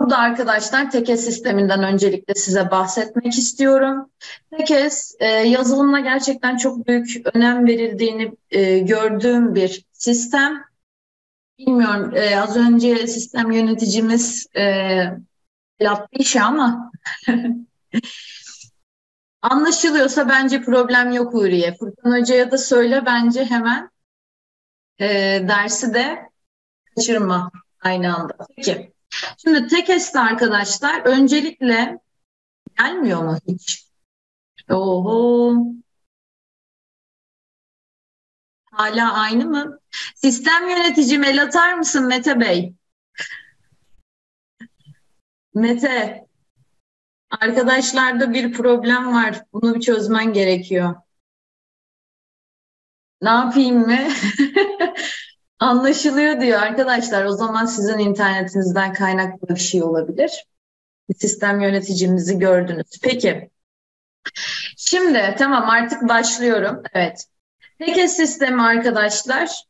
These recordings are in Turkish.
Burada arkadaşlar TEKES sisteminden öncelikle size bahsetmek istiyorum. TEKES e, yazılımına gerçekten çok büyük önem verildiğini e, gördüğüm bir sistem. Bilmiyorum e, az önce sistem yöneticimiz e, yaptı işi ama anlaşılıyorsa bence problem yok Uriye. Furkan Hoca'ya da söyle bence hemen e, dersi de kaçırma aynı anda. Peki. Şimdi tekeste arkadaşlar öncelikle gelmiyor mu hiç? Oho. Hala aynı mı? Sistem yönetici el atar mısın Mete Bey? Mete, arkadaşlarda bir problem var. Bunu bir çözmen gerekiyor. Ne yapayım mı? Anlaşılıyor diyor arkadaşlar. O zaman sizin internetinizden kaynaklı bir şey olabilir. Sistem yöneticimizi gördünüz. Peki. Şimdi tamam artık başlıyorum. Evet. Peki sistemi arkadaşlar.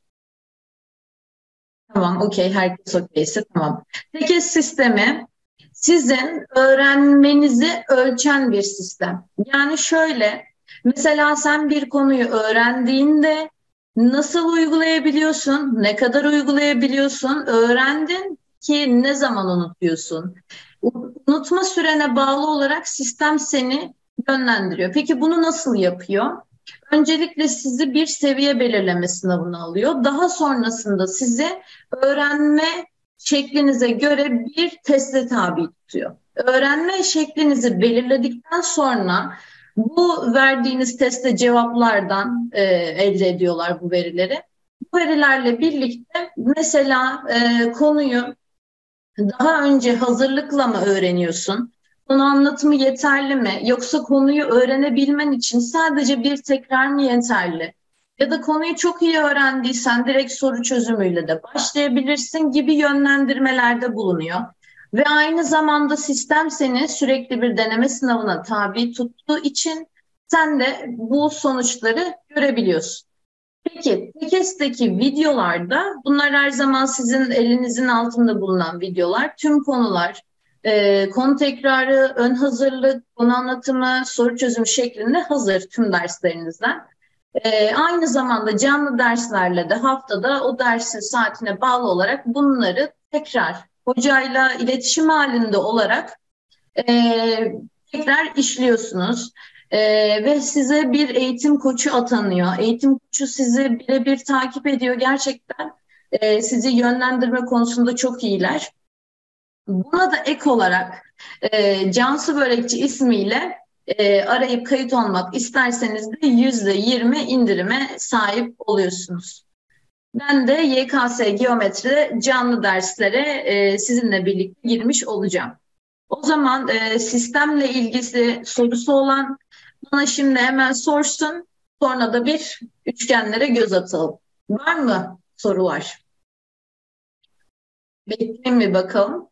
Tamam okey herkes okeyse tamam. Peki sistemi sizin öğrenmenizi ölçen bir sistem. Yani şöyle mesela sen bir konuyu öğrendiğinde Nasıl uygulayabiliyorsun? Ne kadar uygulayabiliyorsun? Öğrendin ki ne zaman unutuyorsun? Unutma sürene bağlı olarak sistem seni yönlendiriyor. Peki bunu nasıl yapıyor? Öncelikle sizi bir seviye belirleme sınavına alıyor. Daha sonrasında sizi öğrenme şeklinize göre bir teste tabi tutuyor. Öğrenme şeklinizi belirledikten sonra bu verdiğiniz teste cevaplardan e, elde ediyorlar bu verileri. Bu verilerle birlikte mesela e, konuyu daha önce hazırlıkla mı öğreniyorsun? Konu anlatımı yeterli mi? Yoksa konuyu öğrenebilmen için sadece bir tekrar mı yeterli? Ya da konuyu çok iyi öğrendiysen direkt soru çözümüyle de başlayabilirsin gibi yönlendirmelerde bulunuyor. Ve aynı zamanda sistem seni sürekli bir deneme sınavına tabi tuttuğu için sen de bu sonuçları görebiliyorsun. Peki TEKES'teki videolarda bunlar her zaman sizin elinizin altında bulunan videolar. Tüm konular e, konu tekrarı, ön hazırlık, konu anlatımı, soru çözümü şeklinde hazır tüm derslerinizden. E, aynı zamanda canlı derslerle de haftada o dersin saatine bağlı olarak bunları tekrar hocayla iletişim halinde olarak e, tekrar işliyorsunuz. Ee, ve size bir eğitim koçu atanıyor. Eğitim koçu sizi birebir takip ediyor. Gerçekten e, sizi yönlendirme konusunda çok iyiler. Buna da ek olarak e, Cansu Börekçi ismiyle e, arayıp kayıt olmak isterseniz de yüzde yirmi indirime sahip oluyorsunuz. Ben de YKS Geometri'de canlı derslere e, sizinle birlikte girmiş olacağım. O zaman e, sistemle ilgisi sorusu olan bana şimdi hemen sorsun. Sonra da bir üçgenlere göz atalım. Var mı sorular? Bekleyin bir bakalım.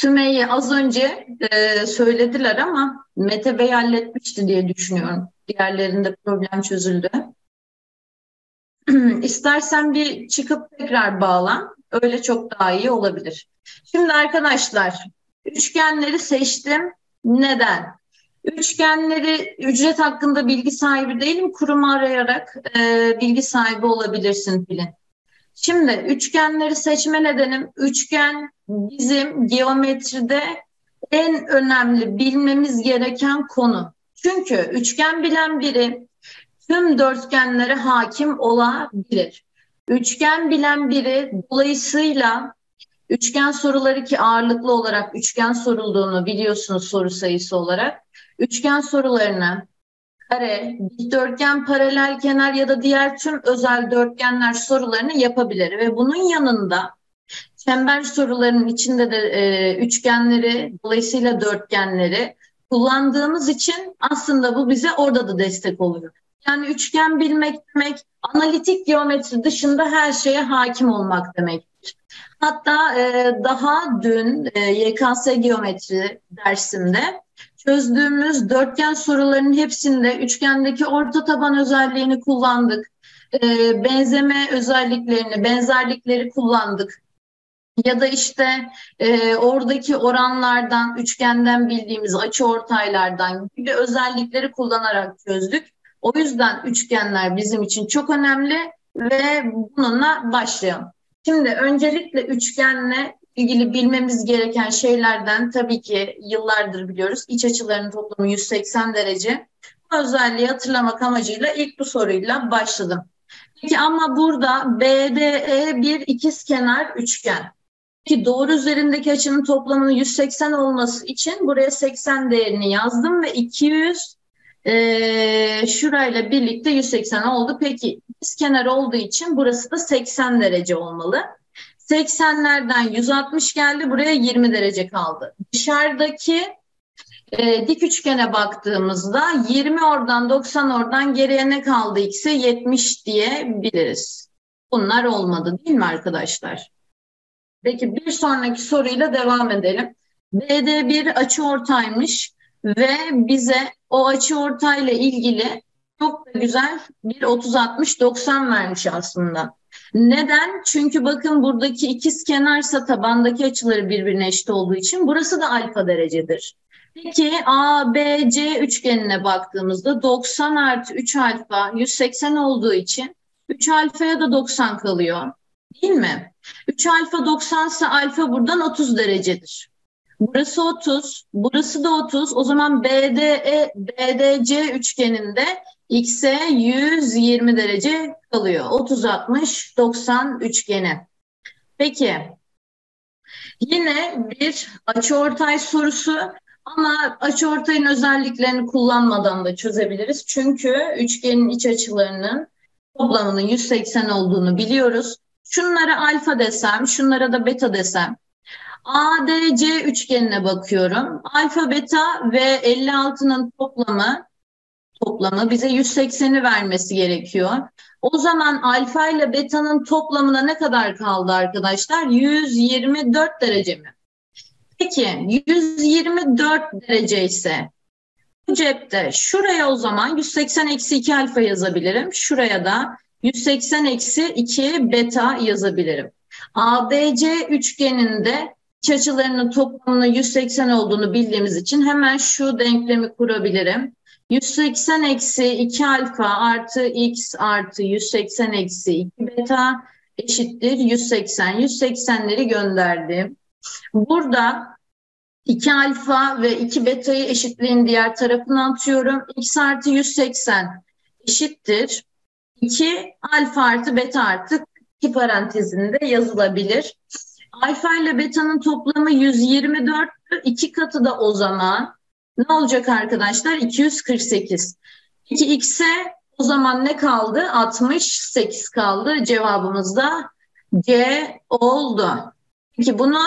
Sümeyye az önce e, söylediler ama Mete Bey halletmişti diye düşünüyorum. Diğerlerinde problem çözüldü. İstersen bir çıkıp tekrar bağlan. Öyle çok daha iyi olabilir. Şimdi arkadaşlar üçgenleri seçtim. Neden? Üçgenleri ücret hakkında bilgi sahibi değilim. Kurumu arayarak e, bilgi sahibi olabilirsin Filin. Şimdi üçgenleri seçme nedenim üçgen bizim geometride en önemli bilmemiz gereken konu. Çünkü üçgen bilen biri tüm dörtgenlere hakim olabilir. Üçgen bilen biri dolayısıyla üçgen soruları ki ağırlıklı olarak üçgen sorulduğunu biliyorsunuz soru sayısı olarak. Üçgen sorularını kare, dikdörtgen, paralel kenar ya da diğer tüm özel dörtgenler sorularını yapabilir ve bunun yanında çember sorularının içinde de e, üçgenleri dolayısıyla dörtgenleri kullandığımız için aslında bu bize orada da destek oluyor. Yani üçgen bilmek demek analitik geometri dışında her şeye hakim olmak demektir. Hatta e, daha dün e, YKS geometri dersimde çözdüğümüz dörtgen sorularının hepsinde üçgendeki orta taban özelliğini kullandık. e, benzeme özelliklerini, benzerlikleri kullandık. Ya da işte e, oradaki oranlardan, üçgenden bildiğimiz açı ortaylardan gibi özellikleri kullanarak çözdük. O yüzden üçgenler bizim için çok önemli ve bununla başlayalım. Şimdi öncelikle üçgenle ilgili bilmemiz gereken şeylerden tabii ki yıllardır biliyoruz. İç açılarının toplamı 180 derece. Bu özelliği hatırlamak amacıyla ilk bu soruyla başladım. Peki ama burada BDE bir ikizkenar üçgen. Ki doğru üzerindeki açının toplamının 180 olması için buraya 80 değerini yazdım ve 200 e, şurayla birlikte 180 oldu. Peki kenar olduğu için burası da 80 derece olmalı. 80'lerden 160 geldi buraya 20 derece kaldı. Dışarıdaki e, dik üçgene baktığımızda 20 oradan 90 oradan geriye ne kaldı x'e 70 diyebiliriz. Bunlar olmadı değil mi arkadaşlar? Peki bir sonraki soruyla devam edelim. BD bir açı ortaymış ve bize o açı ortayla ilgili çok da güzel bir 30-60-90 vermiş aslında. Neden? Çünkü bakın buradaki ikiz kenarsa tabandaki açıları birbirine eşit olduğu için burası da alfa derecedir. Peki A, B, C üçgenine baktığımızda 90 artı 3 alfa 180 olduğu için 3 alfaya da 90 kalıyor. Değil mi? 3 alfa 90 ise alfa buradan 30 derecedir. Burası 30, burası da 30. O zaman BDE, BDC üçgeninde X'e 120 derece kalıyor. 30, 60, 90 üçgeni. Peki, yine bir açıortay sorusu ama açıortayın özelliklerini kullanmadan da çözebiliriz. Çünkü üçgenin iç açılarının toplamının 180 olduğunu biliyoruz. Şunlara alfa desem, şunlara da beta desem. ADC üçgenine bakıyorum. Alfa, beta ve 56'nın toplamı toplamı bize 180'i vermesi gerekiyor. O zaman alfa ile beta'nın toplamına ne kadar kaldı arkadaşlar? 124 derece mi? Peki 124 derece ise bu cepte şuraya o zaman 180 eksi 2 alfa yazabilirim. Şuraya da 180 eksi 2 beta yazabilirim. ABC üçgeninde iç açılarının toplamının 180 olduğunu bildiğimiz için hemen şu denklemi kurabilirim. 180 eksi 2 alfa artı x artı 180 eksi 2 beta eşittir 180. 180'leri gönderdim. Burada 2 alfa ve 2 beta'yı eşitliğin diğer tarafına atıyorum. x artı 180 eşittir 2 alfa artı beta artı iki parantezinde yazılabilir. Alfa ile beta'nın toplamı 124, iki katı da o zaman ne olacak arkadaşlar? 248. Peki x'e o zaman ne kaldı? 68 kaldı. Cevabımız da C oldu. Peki bunu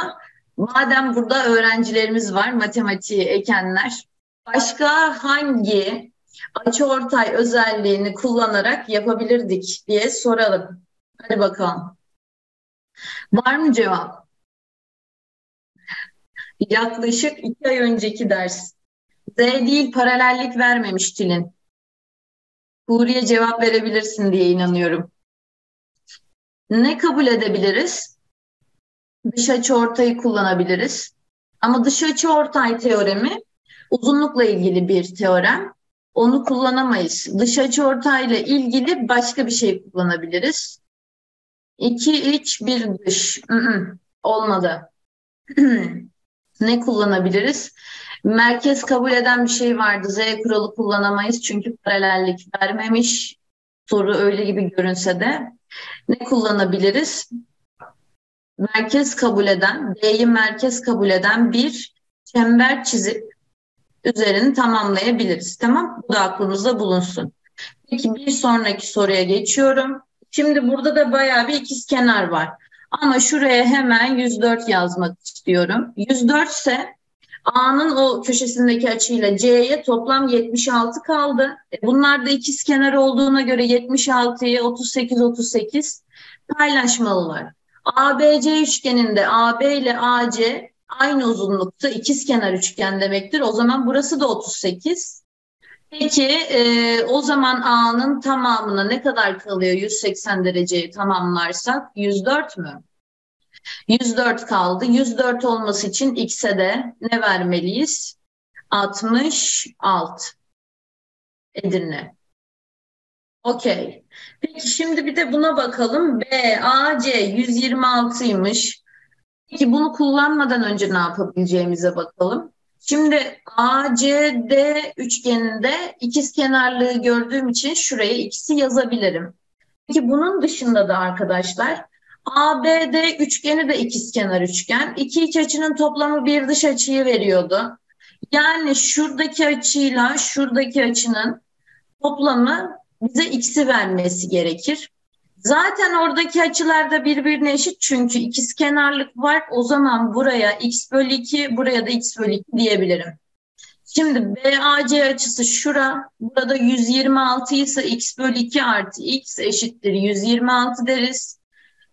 madem burada öğrencilerimiz var, matematiği ekenler, başka hangi açıortay özelliğini kullanarak yapabilirdik diye soralım. Hadi bakalım. Var mı cevap? Yaklaşık iki ay önceki ders. Z değil paralellik vermemiş Tülin. Huriye cevap verebilirsin diye inanıyorum. Ne kabul edebiliriz? Dış açı ortayı kullanabiliriz. Ama dış açı ortay teoremi uzunlukla ilgili bir teorem. Onu kullanamayız. Dış açı ortayla ilgili başka bir şey kullanabiliriz. İki iç bir dış. Olmadı. ne kullanabiliriz? Merkez kabul eden bir şey vardı. Z kuralı kullanamayız çünkü paralellik vermemiş. Soru öyle gibi görünse de. Ne kullanabiliriz? Merkez kabul eden, D'yi merkez kabul eden bir çember çizip üzerini tamamlayabiliriz. Tamam? Bu da aklımızda bulunsun. Peki bir sonraki soruya geçiyorum. Şimdi burada da bayağı bir ikiz kenar var. Ama şuraya hemen 104 yazmak istiyorum. 104 ise A'nın o köşesindeki açıyla C'ye toplam 76 kaldı. E, bunlar da ikiz kenar olduğuna göre 76'yı 38 38 paylaşmalılar. ABC üçgeninde AB ile AC aynı uzunlukta ikiz kenar üçgen demektir. O zaman burası da 38. Peki e, o zaman A'nın tamamına ne kadar kalıyor 180 dereceyi tamamlarsak? 104 mü? 104 kaldı. 104 olması için X'e de ne vermeliyiz? 66. Edirne. Okey. Peki şimdi bir de buna bakalım. B, A, C 126'ymış. Peki bunu kullanmadan önce ne yapabileceğimize bakalım. Şimdi ACD üçgeninde ikiz kenarlığı gördüğüm için şuraya ikisi yazabilirim. Peki bunun dışında da arkadaşlar ABD üçgeni de ikizkenar üçgen. İki iç açının toplamı bir dış açıyı veriyordu. Yani şuradaki açıyla şuradaki açının toplamı bize x'i vermesi gerekir. Zaten oradaki açılar da birbirine eşit çünkü ikiz kenarlık var. O zaman buraya x bölü 2, buraya da x bölü 2 diyebilirim. Şimdi BAC açısı şura. Burada 126 ise x bölü 2 artı x eşittir 126 deriz.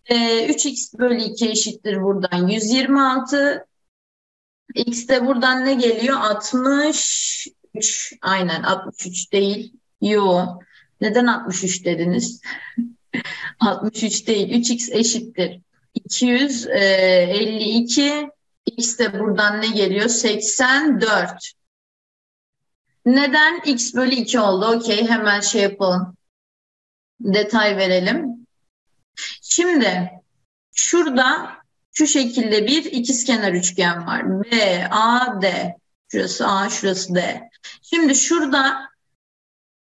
E, 3x bölü 2 eşittir buradan 126. X de buradan ne geliyor? 63. Aynen 63 değil. Yo. Neden 63 dediniz? 63 değil. 3x eşittir. 252. X de buradan ne geliyor? 84. Neden x bölü 2 oldu? Okey hemen şey yapalım. Detay verelim. Şimdi şurada şu şekilde bir ikizkenar üçgen var. B, A, D. Şurası A, şurası D. Şimdi şurada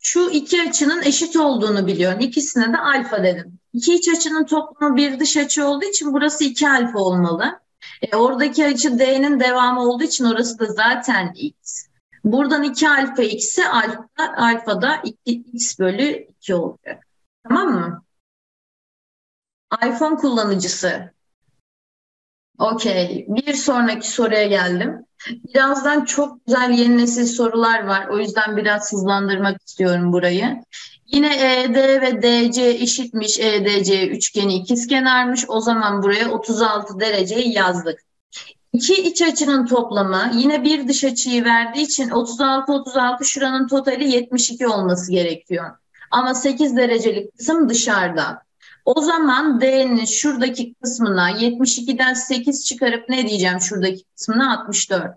şu iki açının eşit olduğunu biliyorum. İkisine de alfa dedim. İki iç açının toplamı bir dış açı olduğu için burası iki alfa olmalı. E, oradaki açı D'nin devamı olduğu için orası da zaten x. Buradan 2 alfa x'i alfa, alfada 2, x bölü 2 olacak. Tamam mı? iPhone kullanıcısı. Okey. Bir sonraki soruya geldim. Birazdan çok güzel yeni nesil sorular var. O yüzden biraz hızlandırmak istiyorum burayı. Yine ED ve DC eşitmiş. EDC üçgeni ikizkenarmış. O zaman buraya 36 dereceyi yazdık. İki iç açının toplamı yine bir dış açıyı verdiği için 36-36 şuranın totali 72 olması gerekiyor. Ama 8 derecelik kısım dışarıda. O zaman D'nin şuradaki kısmına 72'den 8 çıkarıp ne diyeceğim şuradaki kısmına 64.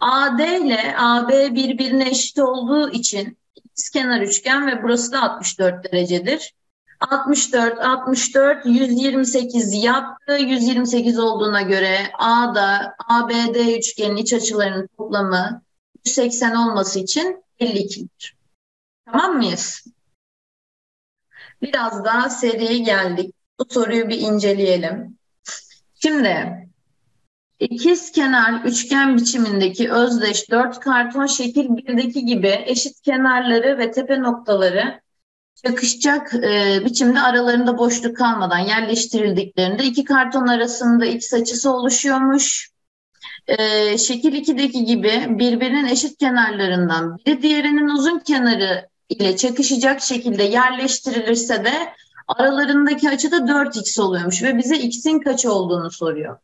AD ile AB birbirine eşit olduğu için kenar üçgen ve burası da 64 derecedir. 64, 64, 128 yaptı. 128 olduğuna göre A'da ABD üçgenin iç açılarının toplamı 180 olması için 52'dir. Tamam mıyız? Biraz daha seriye geldik. Bu soruyu bir inceleyelim. Şimdi ikiz kenar üçgen biçimindeki özdeş dört karton şekil birdeki gibi eşit kenarları ve tepe noktaları çakışacak e, biçimde aralarında boşluk kalmadan yerleştirildiklerinde iki karton arasında x açısı oluşuyormuş. E, şekil 2'deki gibi birbirinin eşit kenarlarından biri diğerinin uzun kenarı ile çakışacak şekilde yerleştirilirse de aralarındaki açı da 4x oluyormuş ve bize x'in kaç olduğunu soruyor.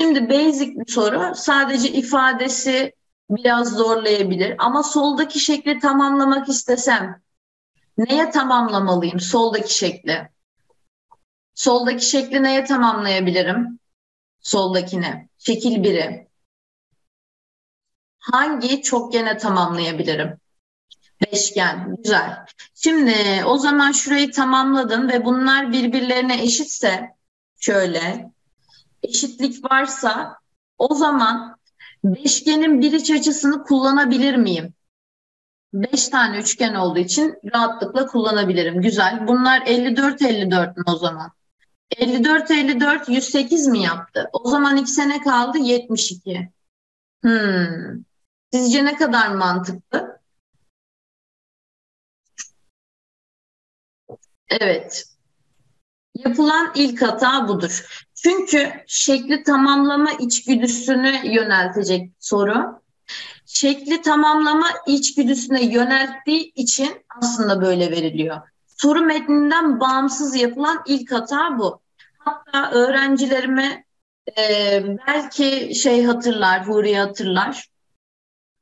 Şimdi basic bir soru. Sadece ifadesi biraz zorlayabilir ama soldaki şekli tamamlamak istesem neye tamamlamalıyım soldaki şekli? Soldaki şekli neye tamamlayabilirim? Soldakine. Şekil 1'i. Hangi çokgene tamamlayabilirim? Beşgen. Güzel. Şimdi o zaman şurayı tamamladım ve bunlar birbirlerine eşitse şöyle eşitlik varsa o zaman beşgenin bir iç açısını kullanabilir miyim? Beş tane üçgen olduğu için rahatlıkla kullanabilirim. Güzel. Bunlar 54 54 mi o zaman? 54 54 108 mi yaptı? O zaman iki sene kaldı 72. Hmm. Sizce ne kadar mantıklı? Evet. Yapılan ilk hata budur. Çünkü şekli tamamlama içgüdüsünü yöneltecek soru. Şekli tamamlama içgüdüsüne yönelttiği için aslında böyle veriliyor. Soru metninden bağımsız yapılan ilk hata bu. Hatta öğrencilerime e, belki şey hatırlar, Huri hatırlar.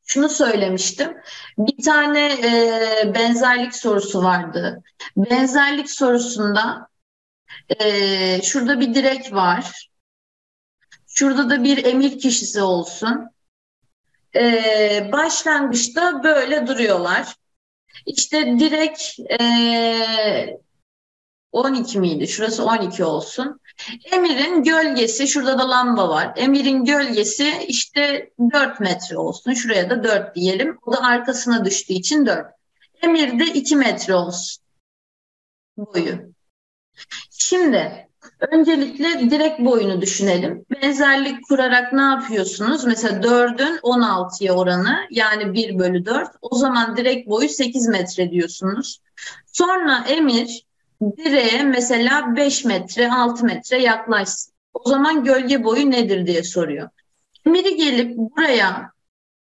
Şunu söylemiştim. Bir tane e, benzerlik sorusu vardı. Benzerlik sorusunda e, şurada bir direk var. Şurada da bir emir kişisi olsun. E, başlangıçta böyle duruyorlar. İşte direk e, 12 miydi? Şurası 12 olsun. Emir'in gölgesi, şurada da lamba var. Emir'in gölgesi işte 4 metre olsun. Şuraya da 4 diyelim. O da arkasına düştüğü için 4. Emir de 2 metre olsun boyu. Şimdi öncelikle direkt boyunu düşünelim. Benzerlik kurarak ne yapıyorsunuz? Mesela 4'ün 16'ya oranı yani 1 bölü 4. O zaman direkt boyu 8 metre diyorsunuz. Sonra Emir direğe mesela 5 metre 6 metre yaklaşsın. O zaman gölge boyu nedir diye soruyor. Emir'i gelip buraya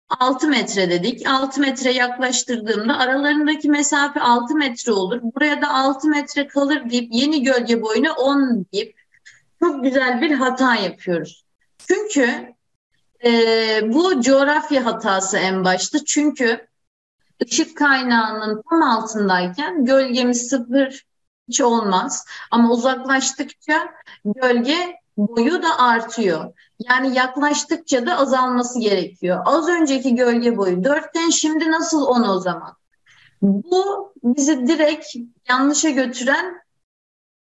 6 metre dedik. 6 metre yaklaştırdığımda aralarındaki mesafe 6 metre olur. Buraya da 6 metre kalır deyip yeni gölge boyunu 10 deyip çok güzel bir hata yapıyoruz. Çünkü e, bu coğrafya hatası en başta. Çünkü ışık kaynağının tam altındayken gölgemiz sıfır hiç olmaz. Ama uzaklaştıkça gölge boyu da artıyor. Yani yaklaştıkça da azalması gerekiyor. Az önceki gölge boyu dörtten şimdi nasıl 10 o zaman? Bu bizi direkt yanlışa götüren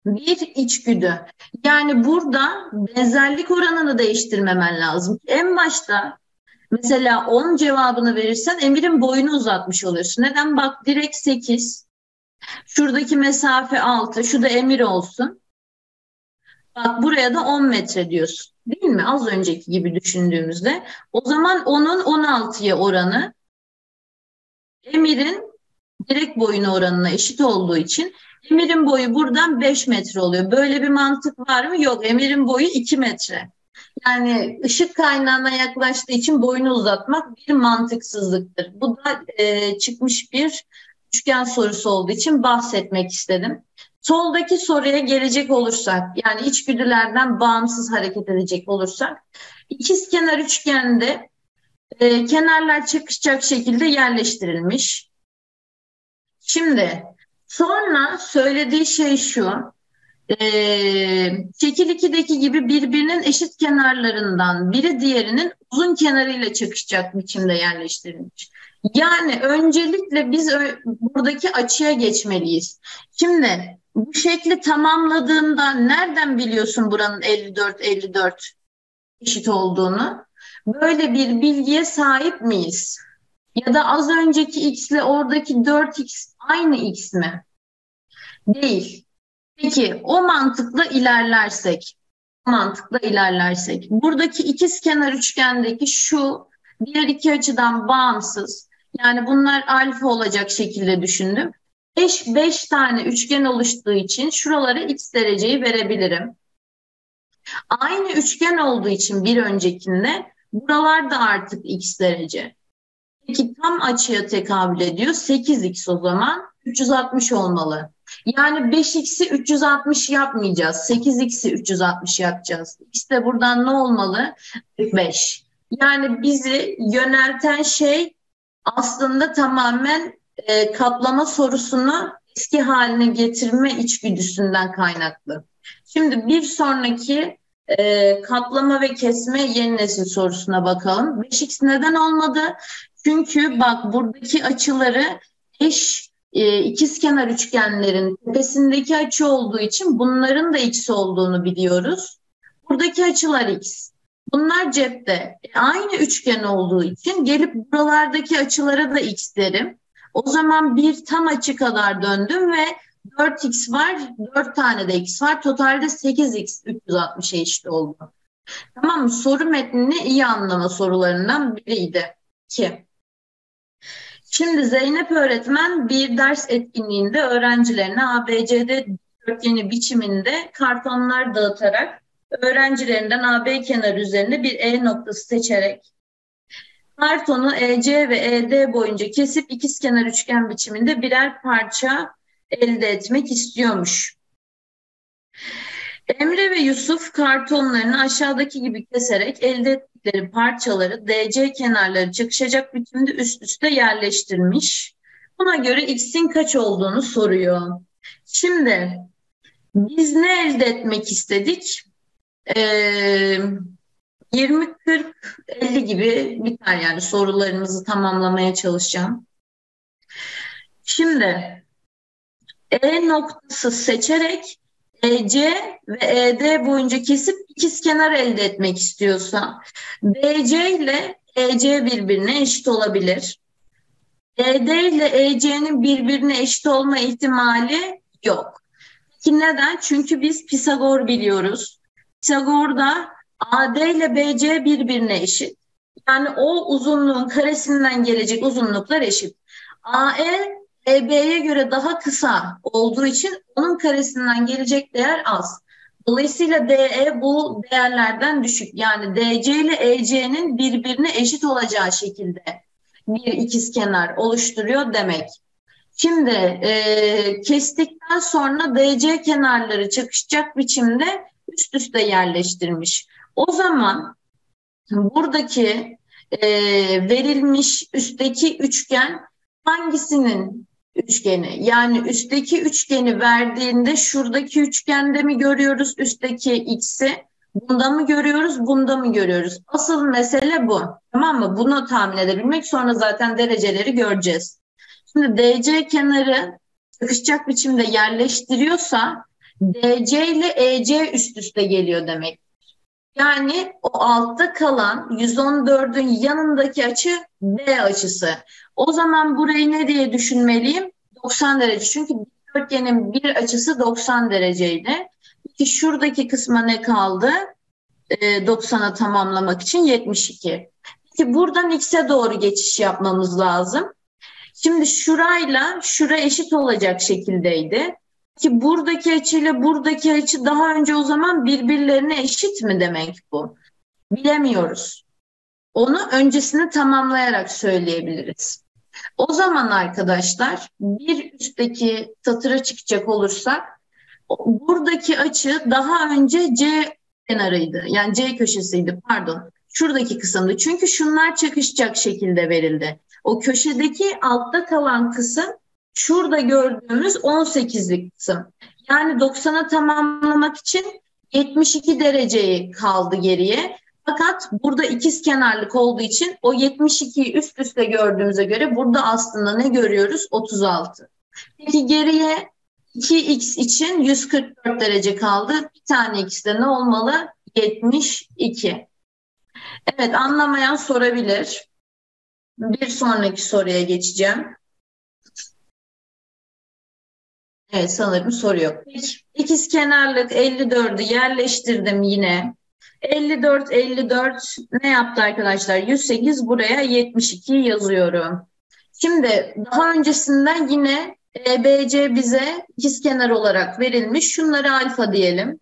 bir içgüdü. Yani burada benzerlik oranını değiştirmemen lazım. En başta mesela 10 cevabını verirsen Emir'in boyunu uzatmış oluyorsun. Neden? Bak direkt 8. Şuradaki mesafe 6. Şu da Emir olsun. Bak buraya da 10 metre diyorsun. Değil mi? Az önceki gibi düşündüğümüzde. O zaman onun 16'ya oranı Emir'in direkt boyunu oranına eşit olduğu için Emir'in boyu buradan 5 metre oluyor. Böyle bir mantık var mı? Yok. Emir'in boyu 2 metre. Yani ışık kaynağına yaklaştığı için boyunu uzatmak bir mantıksızlıktır. Bu da e, çıkmış bir üçgen sorusu olduğu için bahsetmek istedim. Soldaki soruya gelecek olursak, yani içgüdülerden bağımsız hareket edecek olursak, ikiz kenar üçgende e, kenarlar çakışacak şekilde yerleştirilmiş. Şimdi sonra söylediği şey şu, e, şekil 2'deki gibi birbirinin eşit kenarlarından biri diğerinin uzun kenarıyla çakışacak biçimde yerleştirilmiş. Yani öncelikle biz buradaki açıya geçmeliyiz. Şimdi bu şekli tamamladığında nereden biliyorsun buranın 54-54 eşit olduğunu? Böyle bir bilgiye sahip miyiz? Ya da az önceki x ile oradaki 4x aynı x mi? Değil. Peki o mantıkla ilerlersek, mantıkla ilerlersek, buradaki ikiz kenar üçgendeki şu diğer iki açıdan bağımsız, yani bunlar alfa olacak şekilde düşündüm. 5 5 tane üçgen oluştuğu için şuralara x dereceyi verebilirim. Aynı üçgen olduğu için bir öncekinde buralar da artık x derece. Peki tam açıya tekabül ediyor. 8x o zaman 360 olmalı. Yani 5x'i 360 yapmayacağız. 8x'i 360 yapacağız. De buradan ne olmalı? 5. Yani bizi yönelten şey aslında tamamen e, kaplama sorusunu eski haline getirme içgüdüsünden kaynaklı. Şimdi bir sonraki e, katlama ve kesme yeni nesil sorusuna bakalım. 5x neden olmadı? Çünkü bak buradaki açıları eş e, ikizkenar üçgenlerin tepesindeki açı olduğu için bunların da x olduğunu biliyoruz. Buradaki açılar x. Bunlar cepte. E, aynı üçgen olduğu için gelip buralardaki açılara da x derim. O zaman bir tam açı kadar döndüm ve 4x var, 4 tane de x var. Totalde 8x 360'a eşit oldu. Tamam mı? Soru metnini iyi anlama sorularından biriydi. Ki. Şimdi Zeynep öğretmen bir ders etkinliğinde öğrencilerine ABCD dörtgeni biçiminde kartonlar dağıtarak öğrencilerinden AB kenarı üzerinde bir E noktası seçerek Kartonu EC ve ED boyunca kesip ikizkenar üçgen biçiminde birer parça elde etmek istiyormuş. Emre ve Yusuf kartonlarını aşağıdaki gibi keserek elde ettikleri parçaları DC kenarları çakışacak biçimde üst üste yerleştirmiş. Buna göre x'in kaç olduğunu soruyor. Şimdi biz ne elde etmek istedik? Ee, 20, 40, 50 gibi biter yani sorularımızı tamamlamaya çalışacağım. Şimdi E noktası seçerek EC ve ED boyunca kesip ikizkenar elde etmek istiyorsa DC ile EC birbirine eşit olabilir. ED ile EC'nin birbirine eşit olma ihtimali yok. Peki neden? Çünkü biz Pisagor biliyoruz. Pisagor'da AD ile BC birbirine eşit. Yani o uzunluğun karesinden gelecek uzunluklar eşit. AE EB'ye göre daha kısa olduğu için onun karesinden gelecek değer az. Dolayısıyla DE bu değerlerden düşük. Yani DC ile EC'nin birbirine eşit olacağı şekilde bir ikizkenar oluşturuyor demek. Şimdi e, kestikten sonra DC kenarları çakışacak biçimde üst üste yerleştirmiş. O zaman buradaki e, verilmiş üstteki üçgen hangisinin üçgeni? Yani üstteki üçgeni verdiğinde şuradaki üçgende mi görüyoruz üstteki x'i? Bunda mı görüyoruz, bunda mı görüyoruz? Asıl mesele bu. Tamam mı? Bunu tahmin edebilmek sonra zaten dereceleri göreceğiz. Şimdi DC kenarı sıkışacak biçimde yerleştiriyorsa DC ile EC üst üste geliyor demek. Yani o altta kalan 114'ün yanındaki açı B açısı. O zaman burayı ne diye düşünmeliyim? 90 derece. Çünkü dörtgenin bir açısı 90 dereceydi. Peki şuradaki kısma ne kaldı? E, 90'a tamamlamak için 72. Peki buradan x'e doğru geçiş yapmamız lazım. Şimdi şurayla şura eşit olacak şekildeydi. Ki buradaki açıyla buradaki açı daha önce o zaman birbirlerine eşit mi demek bu? Bilemiyoruz. Onu öncesini tamamlayarak söyleyebiliriz. O zaman arkadaşlar bir üstteki satıra çıkacak olursak buradaki açı daha önce C kenarıydı. Yani C köşesiydi pardon. Şuradaki kısımdı. Çünkü şunlar çakışacak şekilde verildi. O köşedeki altta kalan kısım şurada gördüğümüz 18'lik kısım. Yani 90'a tamamlamak için 72 dereceyi kaldı geriye. Fakat burada ikiz kenarlık olduğu için o 72'yi üst üste gördüğümüze göre burada aslında ne görüyoruz? 36. Peki geriye 2x için 144 derece kaldı. Bir tane x de ne olmalı? 72. Evet anlamayan sorabilir. Bir sonraki soruya geçeceğim. Evet sanırım soru yok. İkiz kenarlık 54'ü yerleştirdim yine. 54, 54 ne yaptı arkadaşlar? 108 buraya 72 yazıyorum. Şimdi daha öncesinden yine EBC bize ikizkenar olarak verilmiş. Şunları alfa diyelim.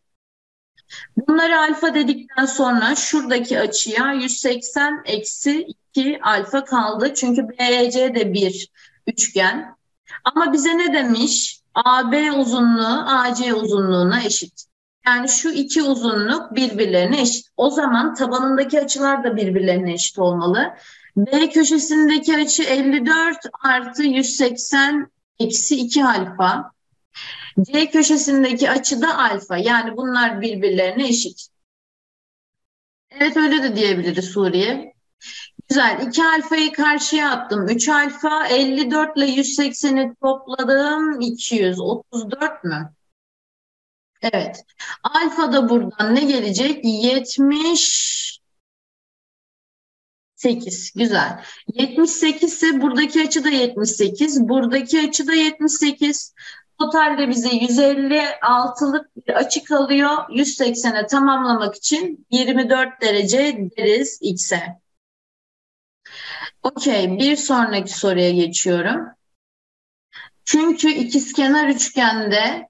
Bunları alfa dedikten sonra şuradaki açıya 180 eksi 2 alfa kaldı. Çünkü BEC de bir üçgen. Ama bize ne demiş? AB uzunluğu AC uzunluğuna eşit. Yani şu iki uzunluk birbirlerine eşit. O zaman tabanındaki açılar da birbirlerine eşit olmalı. B köşesindeki açı 54 artı 180 eksi 2 alfa. C köşesindeki açı da alfa. Yani bunlar birbirlerine eşit. Evet öyle de diyebiliriz Suriye. Güzel. 2 alfayı karşıya attım. 3 alfa 54 ile 180'i topladım. 234 mü? Evet. Alfa da buradan ne gelecek? 78. Güzel. 78 ise buradaki açı da 78. Buradaki açı da 78. Totalde bize 156'lık bir açı kalıyor. 180'e tamamlamak için 24 derece deriz x'e. Okey, bir sonraki soruya geçiyorum. Çünkü ikizkenar üçgende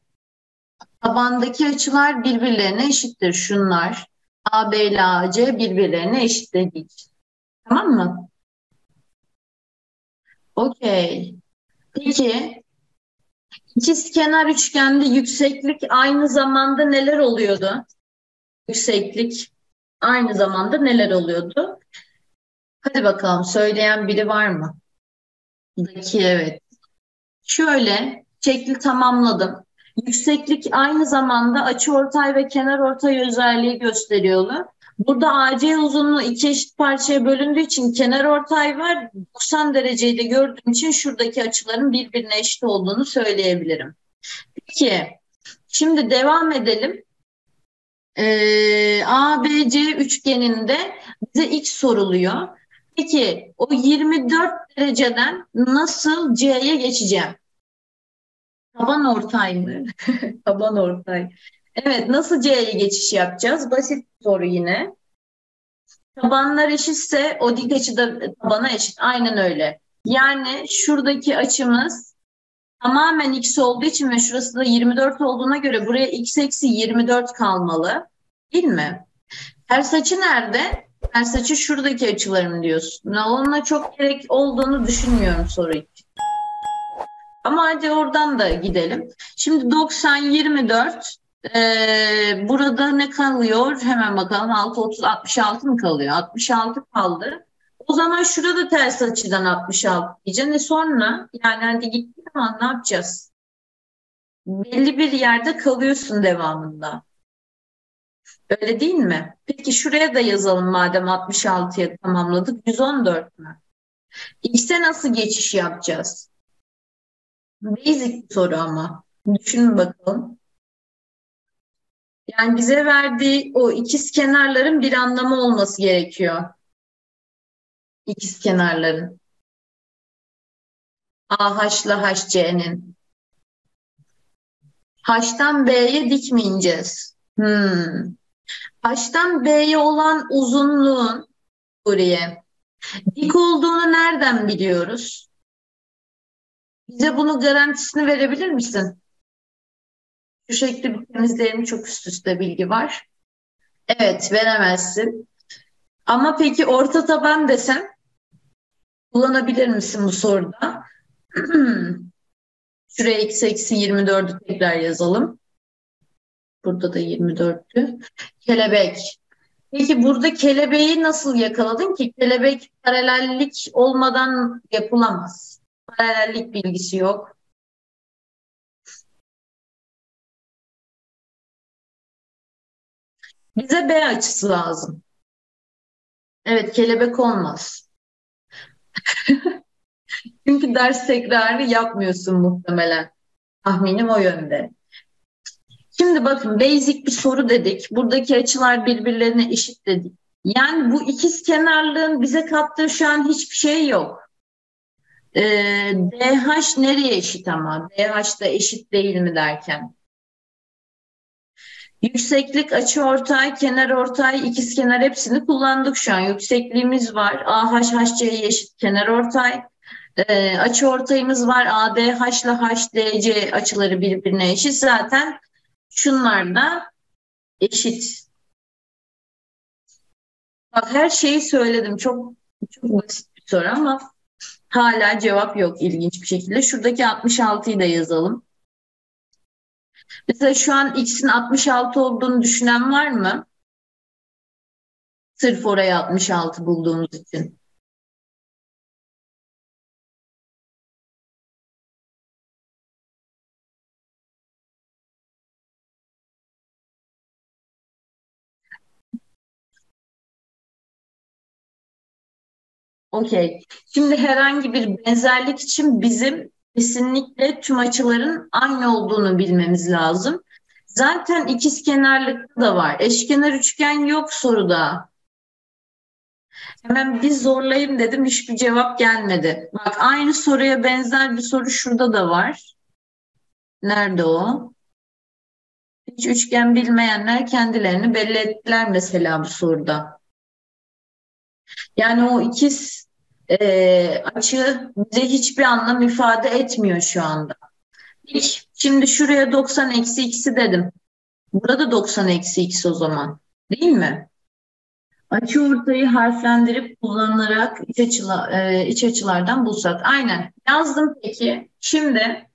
tabandaki açılar birbirlerine eşittir. Şunlar AB ile AC birbirlerine eşit dedik. Tamam mı? Okey. Peki İkizkenar üçgende yükseklik aynı zamanda neler oluyordu? Yükseklik aynı zamanda neler oluyordu? Hadi bakalım söyleyen biri var mı? Buradaki evet. Şöyle şekli tamamladım. Yükseklik aynı zamanda açıortay ve kenarortay özelliği gösteriyordu. Burada AC uzunluğu iki eşit parçaya bölündüğü için kenarortay var. 90 dereceyi de gördüğüm için şuradaki açıların birbirine eşit olduğunu söyleyebilirim. Peki, şimdi devam edelim. Ee, ABC üçgeninde bize x soruluyor. Peki o 24 dereceden nasıl C'ye geçeceğim? Taban ortay mı? Taban ortay. Evet, nasıl C'ye geçiş yapacağız? Basit bir soru yine. Tabanlar eşitse o dik açı da tabana eşit. Aynen öyle. Yani şuradaki açımız tamamen x olduğu için ve şurası da 24 olduğuna göre buraya x eksi 24 kalmalı. Değil mi? Ters açı nerede? Ters açı şuradaki açılarım diyorsun. Onunla çok gerek olduğunu düşünmüyorum soru için. Ama hadi oradan da gidelim. Şimdi 90, 24 ee, burada ne kalıyor? Hemen bakalım 6, 30, 66 mı kalıyor? 66 kaldı. O zaman şurada ters açıdan 66 diyeceğim. E sonra yani hadi gitti ama ne yapacağız? Belli bir yerde kalıyorsun devamında. Öyle değil mi? Peki şuraya da yazalım madem 66'ya tamamladık. 114 mü? X'e nasıl geçiş yapacağız? Basic bir soru ama. Düşünün bakalım. Yani bize verdiği o ikiz kenarların bir anlamı olması gerekiyor. İkiz kenarların. AH ile HC'nin. H'tan B'ye dik mi ineceğiz? Hmm. H'tan B'ye olan uzunluğun buraya dik olduğunu nereden biliyoruz? Bize bunu garantisini verebilir misin? Şu şekli bir temizleyelim çok üst üste bilgi var. Evet veremezsin. Ama peki orta taban desem kullanabilir misin bu soruda? Şuraya x eksi 24'ü tekrar yazalım. Burada da 24'tü. Kelebek. Peki burada kelebeği nasıl yakaladın ki? Kelebek paralellik olmadan yapılamaz. Paralellik bilgisi yok. Bize B açısı lazım. Evet, kelebek olmaz. Çünkü ders tekrarı yapmıyorsun muhtemelen. Tahminim o yönde. Şimdi bakın basic bir soru dedik. Buradaki açılar birbirlerine eşit dedik. Yani bu ikiz kenarlığın bize kattığı şu an hiçbir şey yok. Ee, DH nereye eşit ama? DH da eşit değil mi derken? Yükseklik, açı ortay, kenar ortay, ikiz kenar hepsini kullandık şu an. Yüksekliğimiz var. AH, HC'ye eşit kenar ortay. Ee, açı ortayımız var. ADH ile HDC açıları birbirine eşit. Zaten şunlar da eşit. Bak her şeyi söyledim. Çok çok basit bir soru ama hala cevap yok ilginç bir şekilde. Şuradaki 66'yı da yazalım. Mesela şu an x'in 66 olduğunu düşünen var mı? Sırf oraya 66 bulduğumuz için. Okey. Şimdi herhangi bir benzerlik için bizim kesinlikle tüm açıların aynı olduğunu bilmemiz lazım. Zaten ikiz kenarlıkta da var. Eşkenar üçgen yok soruda. Hemen bir zorlayayım dedim hiçbir cevap gelmedi. Bak aynı soruya benzer bir soru şurada da var. Nerede o? Hiç üçgen bilmeyenler kendilerini belli ettiler mesela bu soruda. Yani o ikiz e, açı bize hiçbir anlam ifade etmiyor şu anda. Şimdi şuraya 90 eksi x'i dedim. Burada 90 eksi x o zaman. Değil mi? Açı ortayı harflendirip kullanarak iç, açıla, e, iç açılardan bulsak. Aynen. Yazdım peki. Şimdi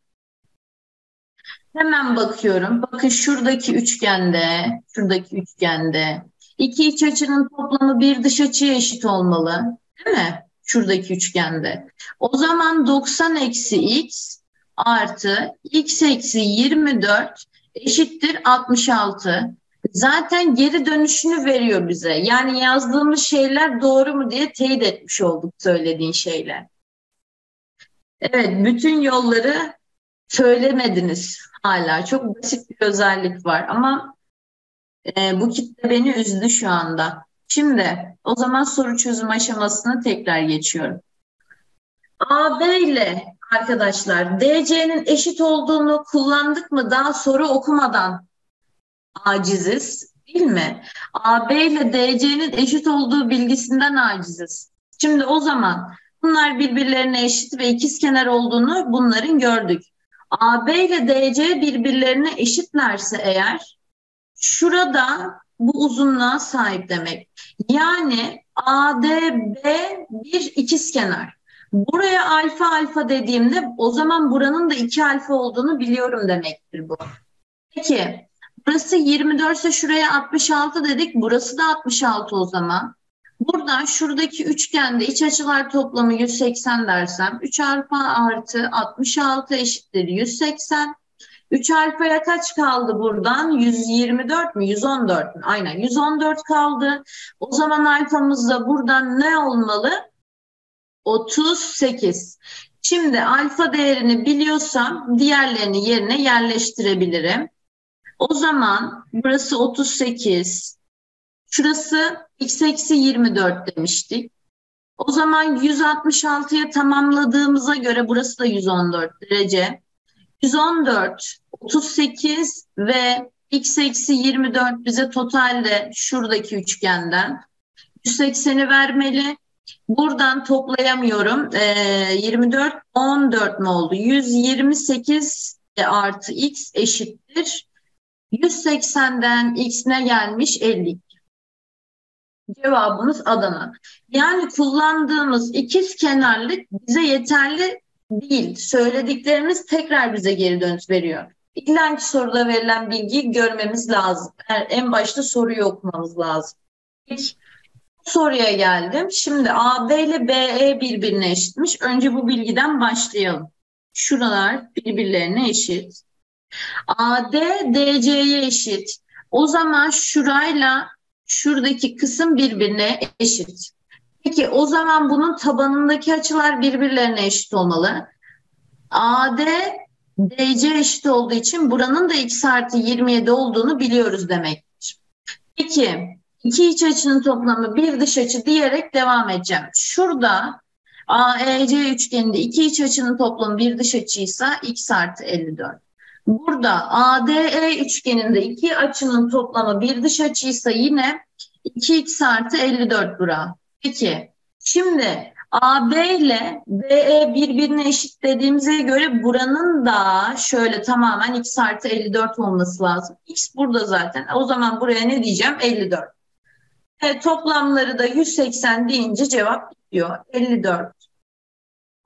Hemen bakıyorum. Bakın şuradaki üçgende, şuradaki üçgende iki iç açının toplamı bir dış açıya eşit olmalı. Değil mi? Şuradaki üçgende. O zaman 90 eksi x artı x eksi 24 eşittir 66. Zaten geri dönüşünü veriyor bize. Yani yazdığımız şeyler doğru mu diye teyit etmiş olduk söylediğin şeyler. Evet, bütün yolları söylemediniz hala. Çok basit bir özellik var ama e, bu kitle beni üzdü şu anda. Şimdi o zaman soru çözüm aşamasına tekrar geçiyorum. AB ile arkadaşlar DC'nin eşit olduğunu kullandık mı daha soru okumadan aciziz değil mi? AB ile DC'nin eşit olduğu bilgisinden aciziz. Şimdi o zaman bunlar birbirlerine eşit ve ikizkenar olduğunu bunların gördük. AB ile DC birbirlerine eşitlerse eğer şurada bu uzunluğa sahip demek. Yani ADB bir ikizkenar. Buraya alfa alfa dediğimde o zaman buranın da iki alfa olduğunu biliyorum demektir bu. Peki burası 24 ise şuraya 66 dedik. Burası da 66 o zaman. Buradan şuradaki üçgende iç açılar toplamı 180 dersem 3 alfa artı 66 eşittir 180. 3 alfaya kaç kaldı buradan? 124 mü? 114 mü? Aynen 114 kaldı. O zaman alfamız da buradan ne olmalı? 38. Şimdi alfa değerini biliyorsam diğerlerini yerine yerleştirebilirim. O zaman burası 38. Şurası x eksi 24 demiştik. O zaman 166'ya tamamladığımıza göre burası da 114 derece. 114, 38 ve x eksi 24 bize totalde şuradaki üçgenden 180'i vermeli. Buradan toplayamıyorum. Ee, 24, 14 mi oldu? 128 artı x eşittir. 180'den x ne gelmiş? 52. Cevabımız Adana. Yani kullandığımız ikiz kenarlık bize yeterli değil. Söylediklerimiz tekrar bize geri dönüş veriyor. İlla ki soruda verilen bilgiyi görmemiz lazım. Yani en başta soruyu okumamız lazım. İlk soruya geldim. Şimdi AB ile BE birbirine eşitmiş. Önce bu bilgiden başlayalım. Şuralar birbirlerine eşit. AD DC'ye eşit. O zaman şurayla şuradaki kısım birbirine eşit. Peki o zaman bunun tabanındaki açılar birbirlerine eşit olmalı. AD DC eşit olduğu için buranın da x artı 27 olduğunu biliyoruz demektir. Peki iki iç açının toplamı bir dış açı diyerek devam edeceğim. Şurada AEC üçgeninde iki iç açının toplamı bir dış açıysa x artı 54. Burada ADE üçgeninde iki açının toplamı bir dış açıysa yine 2x artı 54 bura. Peki şimdi AB ile BE birbirine eşit dediğimize göre buranın da şöyle tamamen x artı 54 olması lazım. X burada zaten. O zaman buraya ne diyeceğim? 54. E, toplamları da 180 deyince cevap diyor. 54.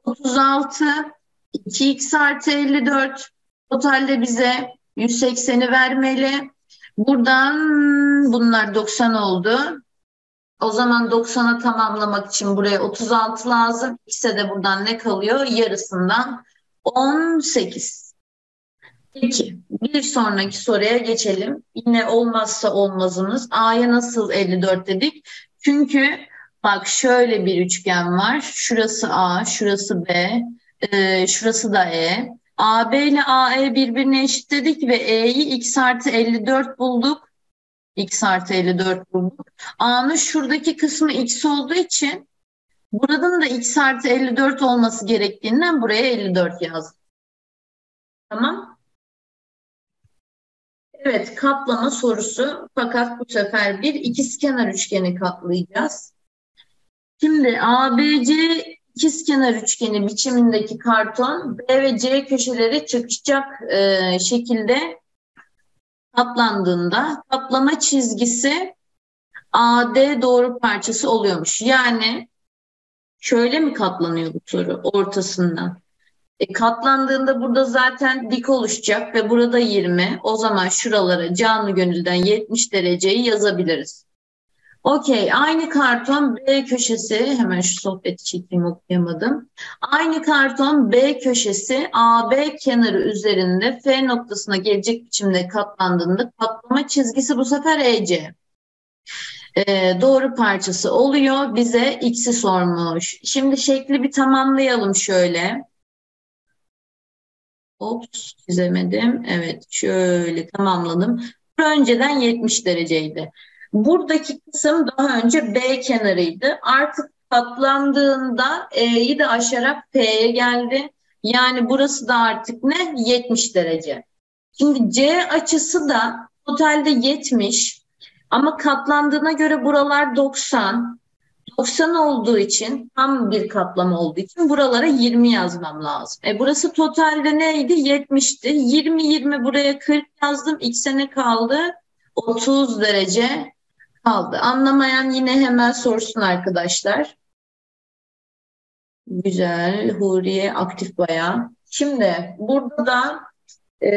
36 2x artı 54 totalde bize 180'i vermeli. Buradan bunlar 90 oldu. O zaman 90'a tamamlamak için buraya 36 lazım. X'e de buradan ne kalıyor? Yarısından 18. Peki bir sonraki soruya geçelim. Yine olmazsa olmazımız A'ya nasıl 54 dedik? Çünkü bak şöyle bir üçgen var. Şurası A, şurası B, e, şurası da E. AB ile AE birbirine eşit dedik ve E'yi x artı 54 bulduk. X artı 54 bulduk. A'nın şuradaki kısmı x olduğu için buradan da x artı 54 olması gerektiğinden buraya 54 yazdım. Tamam. Evet katlama sorusu fakat bu sefer bir ikizkenar üçgeni katlayacağız. Şimdi ABC ikizkenar üçgeni biçimindeki karton B ve C köşeleri çakışacak e, şekilde katlandığında katlama çizgisi AD doğru parçası oluyormuş. Yani şöyle mi katlanıyor bu soru ortasından? E, katlandığında burada zaten dik oluşacak ve burada 20. O zaman şuralara canlı gönülden 70 dereceyi yazabiliriz. Okey, aynı karton B köşesi, hemen şu sohbeti çekeyim okuyamadım. Aynı karton B köşesi AB kenarı üzerinde F noktasına gelecek biçimde katlandığında katlama çizgisi bu sefer EC. Ee, doğru parçası oluyor. Bize X'i sormuş. Şimdi şekli bir tamamlayalım şöyle. Ops çizemedim. Evet şöyle tamamladım. Önceden 70 dereceydi. Buradaki kısım daha önce B kenarıydı. Artık katlandığında E'yi de aşarak P'ye geldi. Yani burası da artık ne? 70 derece. Şimdi C açısı da totalde 70 ama katlandığına göre buralar 90. 90 olduğu için tam bir katlama olduğu için buralara 20 yazmam lazım. E burası totalde neydi? 70'ti. 20 20 buraya 40 yazdım. X'e ne kaldı? 30 derece kaldı. Anlamayan yine hemen sorsun arkadaşlar. Güzel. Huriye aktif bayağı. Şimdi burada da e,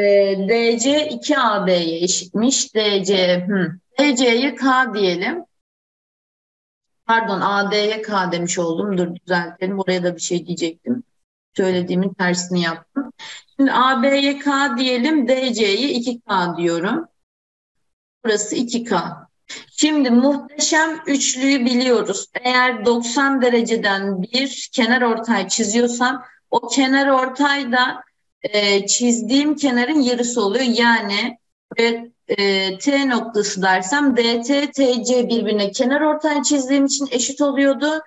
DC 2AB'ye eşitmiş. DC, hmm. DC'ye K diyelim. Pardon AD'ye K demiş oldum. Dur düzeltelim. Oraya da bir şey diyecektim. Söylediğimin tersini yaptım. Şimdi AB'ye K diyelim. DC'ye 2K diyorum. Burası 2K. Şimdi muhteşem üçlüyü biliyoruz. Eğer 90 dereceden bir kenar ortay çiziyorsam o kenar ortay da e, çizdiğim kenarın yarısı oluyor. Yani e, e, T noktası dersem DT, TC birbirine kenar ortay çizdiğim için eşit oluyordu.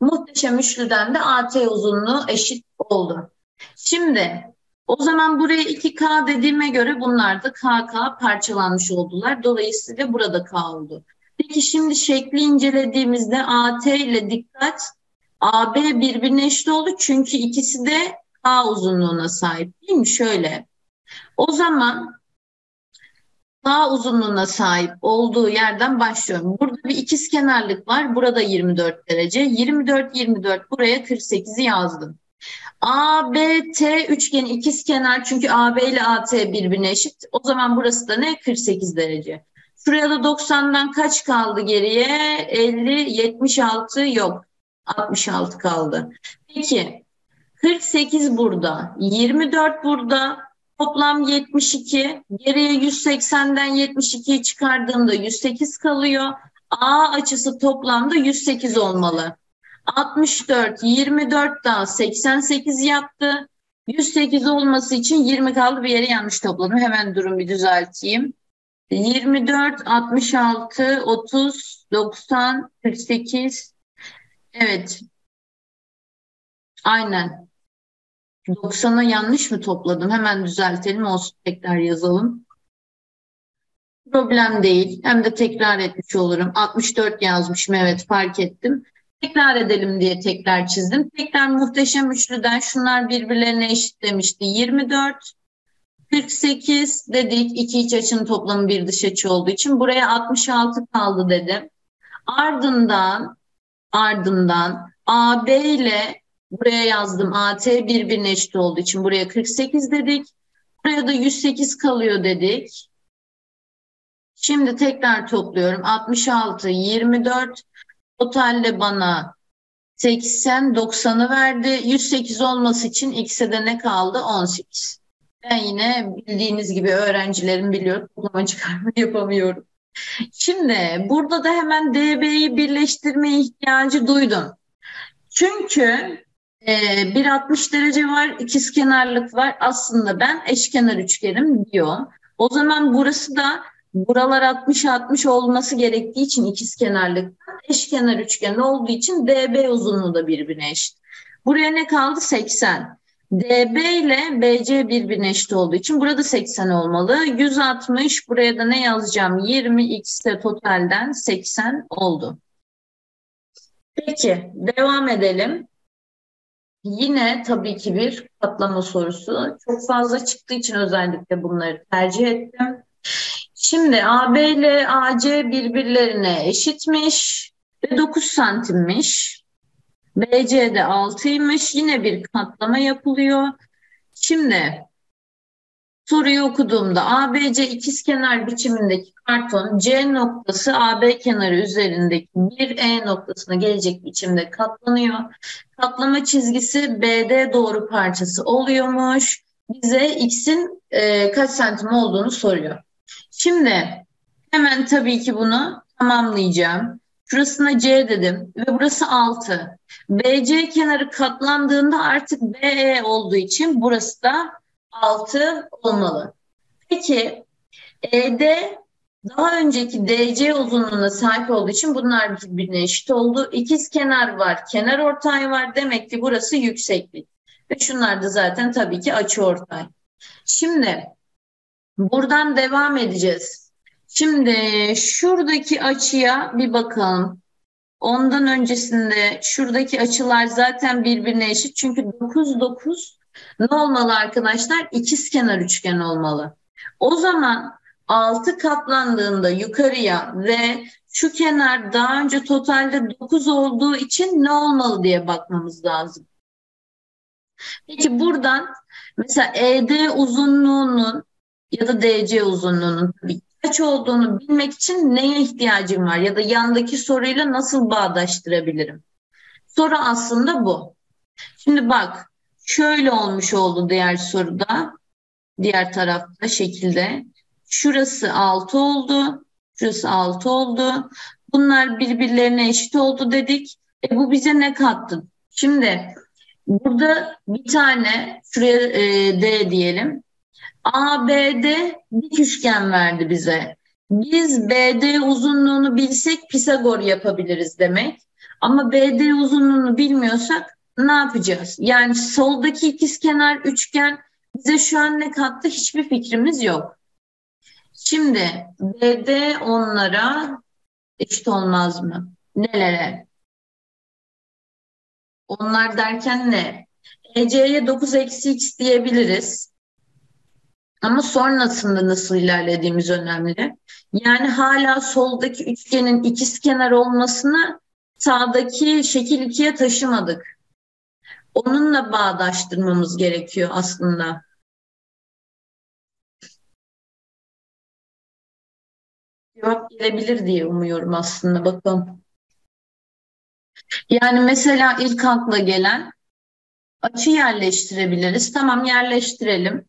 Muhteşem üçlüden de AT uzunluğu eşit oldu. Şimdi o zaman buraya 2K dediğime göre bunlar da KK parçalanmış oldular. Dolayısıyla burada K oldu. Peki şimdi şekli incelediğimizde AT ile dikkat AB birbirine eşit oldu. Çünkü ikisi de K uzunluğuna sahip değil mi? Şöyle. O zaman K uzunluğuna sahip olduğu yerden başlıyorum. Burada bir ikiz kenarlık var. Burada 24 derece. 24 24 buraya 48'i yazdım. ABT üçgeni ikiz kenar çünkü AB ile AT birbirine eşit. O zaman burası da ne? 48 derece. Şuraya da 90'dan kaç kaldı geriye? 50, 76 yok. 66 kaldı. Peki 48 burada, 24 burada, toplam 72. Geriye 180'den 72'yi çıkardığımda 108 kalıyor. A açısı toplamda 108 olmalı. 64, 24 daha 88 yaptı. 108 olması için 20 kaldı bir yere yanlış topladım. Hemen durum bir düzelteyim. 24, 66, 30, 90, 48. Evet. Aynen. 90'a yanlış mı topladım? Hemen düzeltelim olsun tekrar yazalım. Problem değil. Hem de tekrar etmiş olurum. 64 yazmışım evet fark ettim. Tekrar edelim diye tekrar çizdim. Tekrar muhteşem üçlüden şunlar birbirlerine eşitlemişti. 24, 48 dedik. İki iç açının toplamı bir dış açı olduğu için. Buraya 66 kaldı dedim. Ardından ardından AB ile buraya yazdım. AT birbirine eşit olduğu için buraya 48 dedik. Buraya da 108 kalıyor dedik. Şimdi tekrar topluyorum. 66, 24, Totalde bana 80, 90'ı verdi. 108 olması için x'e de ne kaldı? 18. Ben yine bildiğiniz gibi öğrencilerim biliyor toplama çıkarma yapamıyorum. Şimdi burada da hemen DB'yi birleştirme ihtiyacı duydum. Çünkü e, 1.60 derece var, ikiz kenarlık var. Aslında ben eşkenar üçgenim diyor. O zaman burası da buralar 60-60 olması gerektiği için ikiz kenarlıktan eşkenar üçgen olduğu için DB uzunluğu da birbirine eşit. Buraya ne kaldı? 80. DB ile BC birbirine eşit olduğu için burada 80 olmalı. 160 buraya da ne yazacağım? 20 x de totalden 80 oldu. Peki devam edelim. Yine tabii ki bir katlama sorusu. Çok fazla çıktığı için özellikle bunları tercih ettim. Şimdi AB ile AC birbirlerine eşitmiş ve 9 santimmiş. BC de 6'ymış. Yine bir katlama yapılıyor. Şimdi soruyu okuduğumda ABC ikizkenar biçimindeki karton C noktası AB kenarı üzerindeki bir E noktasına gelecek biçimde katlanıyor. Katlama çizgisi BD doğru parçası oluyormuş. Bize X'in e, kaç santim olduğunu soruyor. Şimdi hemen tabii ki bunu tamamlayacağım. Şurasına C dedim ve burası 6. BC kenarı katlandığında artık BE olduğu için burası da 6 olmalı. Peki ED daha önceki DC uzunluğuna sahip olduğu için bunlar birbirine eşit oldu. İkiz kenar var, kenar ortay var. Demek ki burası yükseklik. Ve şunlar da zaten tabii ki açı ortay. Şimdi buradan devam edeceğiz. Şimdi şuradaki açıya bir bakalım. Ondan öncesinde şuradaki açılar zaten birbirine eşit. Çünkü 9 9 ne olmalı arkadaşlar? İkiz kenar üçgen olmalı. O zaman 6 katlandığında yukarıya ve şu kenar daha önce totalde 9 olduğu için ne olmalı diye bakmamız lazım. Peki buradan mesela ED uzunluğunun ya da DC uzunluğunun kaç olduğunu bilmek için neye ihtiyacım var ya da yandaki soruyla nasıl bağdaştırabilirim? Soru aslında bu. Şimdi bak şöyle olmuş oldu diğer soruda. Diğer tarafta şekilde. Şurası 6 oldu. Şurası 6 oldu. Bunlar birbirlerine eşit oldu dedik. E bu bize ne kattı? Şimdi burada bir tane şuraya e, D diyelim. ABD dik üçgen verdi bize. Biz BD uzunluğunu bilsek Pisagor yapabiliriz demek. Ama BD uzunluğunu bilmiyorsak ne yapacağız? Yani soldaki ikizkenar üçgen bize şu an ne kattı hiçbir fikrimiz yok. Şimdi BD onlara eşit olmaz mı? Nelere? Onlar derken ne? EC'ye 9 eksi x diyebiliriz. Ama sonrasında nasıl ilerlediğimiz önemli. Yani hala soldaki üçgenin ikizkenar olmasını sağdaki şekil ikiye taşımadık. Onunla bağdaştırmamız gerekiyor aslında. Cevap gelebilir diye umuyorum aslında bakalım. Yani mesela ilk akla gelen açı yerleştirebiliriz. Tamam yerleştirelim.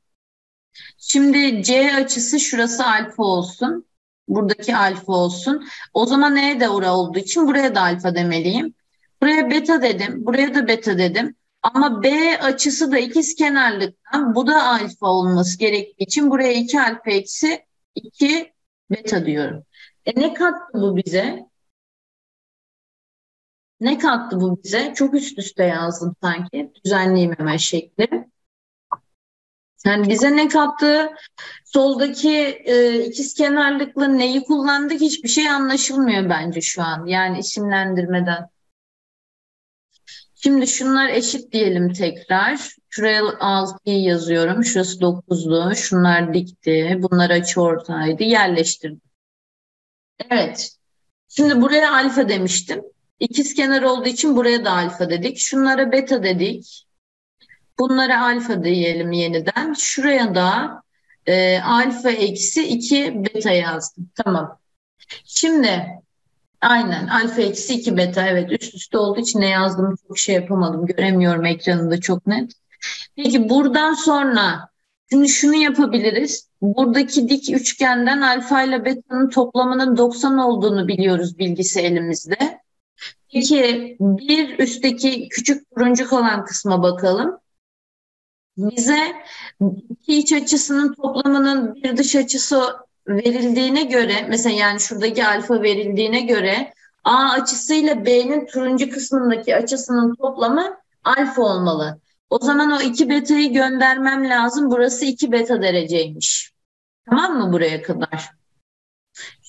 Şimdi C açısı şurası alfa olsun. Buradaki alfa olsun. O zaman E de ora olduğu için buraya da alfa demeliyim. Buraya beta dedim. Buraya da beta dedim. Ama B açısı da ikiz kenarlıktan bu da alfa olması gerektiği için buraya 2 alfa eksi 2 beta diyorum. E ne kattı bu bize? Ne kattı bu bize? Çok üst üste yazdım sanki. Düzenleyeyim hemen şekli. Yani bize ne kattı? Soldaki e, ikiz kenarlıkla neyi kullandık hiçbir şey anlaşılmıyor bence şu an. Yani isimlendirmeden. Şimdi şunlar eşit diyelim tekrar. Şuraya 6'yı yazıyorum. Şurası 9'lu. Şunlar dikti. Bunlar açı ortaydı. Yerleştirdim. Evet. Şimdi buraya alfa demiştim. İkiz kenar olduğu için buraya da alfa dedik. Şunlara beta dedik. Bunlara alfa diyelim yeniden. Şuraya da e, alfa eksi 2 beta yazdım. Tamam. Şimdi aynen alfa eksi 2 beta evet üst üste olduğu için ne yazdığımı çok şey yapamadım. Göremiyorum ekranında çok net. Peki buradan sonra şimdi şunu yapabiliriz. Buradaki dik üçgenden alfa ile beta'nın toplamının 90 olduğunu biliyoruz bilgisi elimizde. Peki bir üstteki küçük turuncu kalan kısma bakalım bize iki iç açısının toplamının bir dış açısı verildiğine göre mesela yani şuradaki alfa verildiğine göre A açısıyla B'nin turuncu kısmındaki açısının toplamı alfa olmalı. O zaman o 2 beta'yı göndermem lazım. Burası 2 beta dereceymiş. Tamam mı buraya kadar?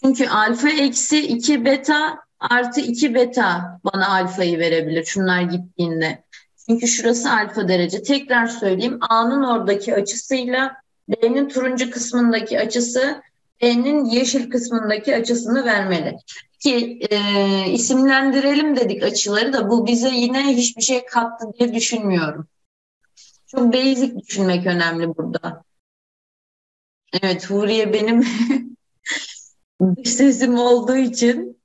Çünkü alfa eksi 2 beta artı 2 beta bana alfayı verebilir şunlar gittiğinde. Çünkü şurası alfa derece. Tekrar söyleyeyim. A'nın oradaki açısıyla B'nin turuncu kısmındaki açısı B'nin yeşil kısmındaki açısını vermeli. Ki e, isimlendirelim dedik açıları da bu bize yine hiçbir şey kattı diye düşünmüyorum. Çok basic düşünmek önemli burada. Evet Huriye benim dış sesim olduğu için